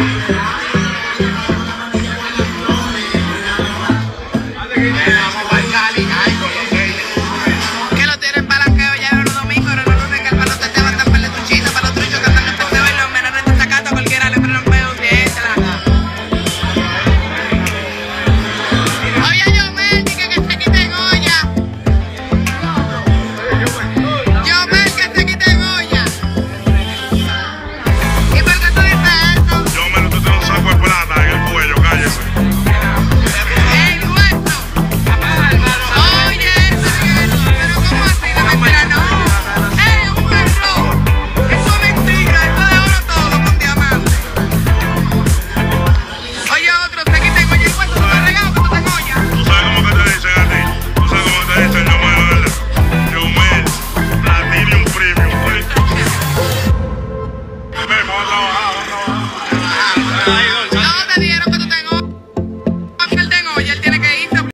Yeah.